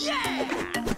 Yeah!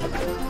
you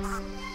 Bye.